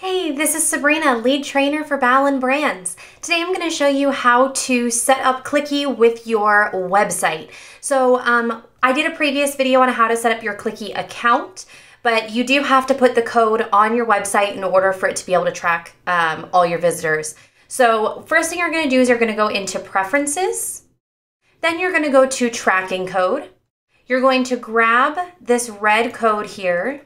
Hey, this is Sabrina, lead trainer for Ballen Brands. Today I'm going to show you how to set up Clicky with your website. So um, I did a previous video on how to set up your Clicky account, but you do have to put the code on your website in order for it to be able to track um, all your visitors. So first thing you're going to do is you're going to go into preferences. Then you're going to go to tracking code. You're going to grab this red code here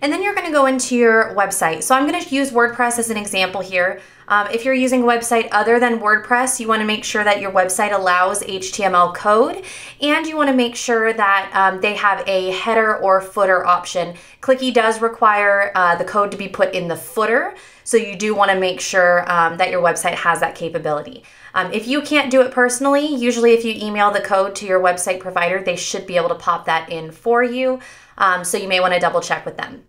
and then you're going to go into your website. So I'm going to use WordPress as an example here. Um, if you're using a website other than WordPress, you want to make sure that your website allows HTML code and you want to make sure that um, they have a header or footer option. Clicky does require uh, the code to be put in the footer, so you do want to make sure um, that your website has that capability. Um, if you can't do it personally, usually if you email the code to your website provider, they should be able to pop that in for you. Um, so you may want to double check with them.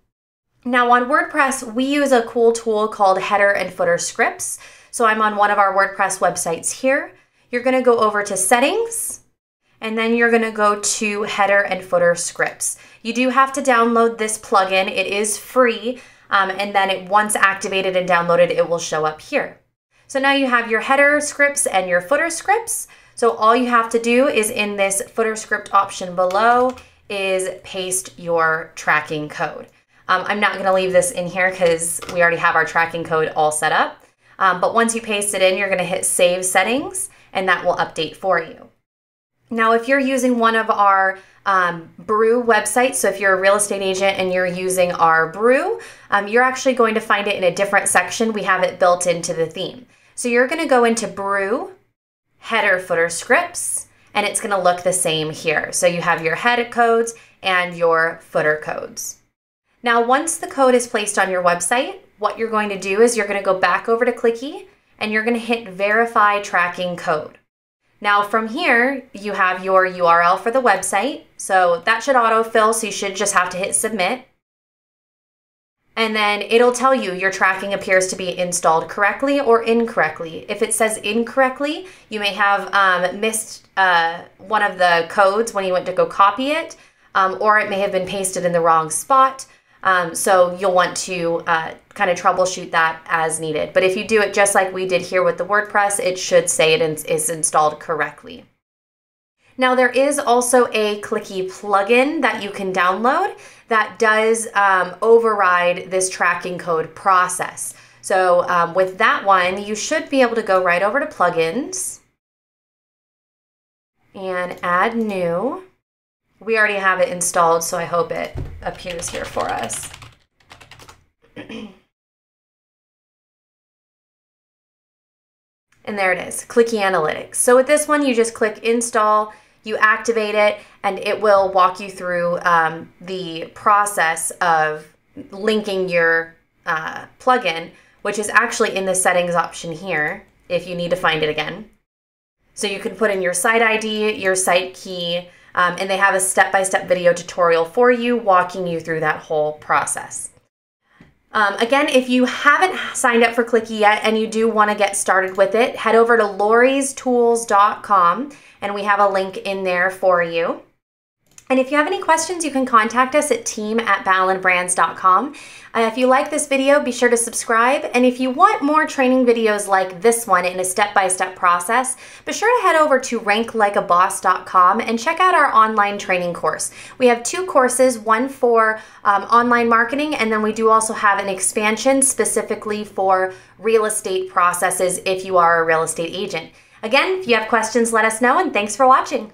Now on WordPress, we use a cool tool called header and footer scripts. So I'm on one of our WordPress websites here. You're going to go over to settings and then you're going to go to header and footer scripts. You do have to download this plugin. It is free. Um, and then it, once activated and downloaded, it will show up here. So now you have your header scripts and your footer scripts. So all you have to do is in this footer script option below is paste your tracking code. Um, I'm not going to leave this in here because we already have our tracking code all set up. Um, but once you paste it in, you're going to hit Save Settings, and that will update for you. Now, if you're using one of our um, Brew websites, so if you're a real estate agent and you're using our Brew, um, you're actually going to find it in a different section. We have it built into the theme. So you're going to go into Brew, Header Footer Scripts, and it's going to look the same here. So you have your head codes and your footer codes. Now, once the code is placed on your website, what you're going to do is you're going to go back over to Clicky and you're going to hit verify tracking code. Now from here, you have your URL for the website. So that should autofill, so you should just have to hit submit. And then it'll tell you your tracking appears to be installed correctly or incorrectly. If it says incorrectly, you may have um, missed uh, one of the codes when you went to go copy it, um, or it may have been pasted in the wrong spot. Um, so you'll want to uh, kind of troubleshoot that as needed. But if you do it just like we did here with the WordPress, it should say it is installed correctly. Now there is also a Clicky plugin that you can download that does um, override this tracking code process. So um, with that one, you should be able to go right over to plugins and add new. We already have it installed, so I hope it appears here for us. and there it is, Clicky Analytics. So with this one, you just click install, you activate it, and it will walk you through um, the process of linking your uh, plugin, which is actually in the settings option here, if you need to find it again. So you can put in your site ID, your site key, um, and they have a step by step video tutorial for you walking you through that whole process. Um, again, if you haven't signed up for Clicky yet and you do want to get started with it, head over to loriestools.com and we have a link in there for you. And if you have any questions, you can contact us at team at ballenbrands.com. Uh, if you like this video, be sure to subscribe. And if you want more training videos like this one in a step-by-step -step process, be sure to head over to ranklikeaboss.com and check out our online training course. We have two courses, one for um, online marketing, and then we do also have an expansion specifically for real estate processes if you are a real estate agent. Again, if you have questions, let us know, and thanks for watching.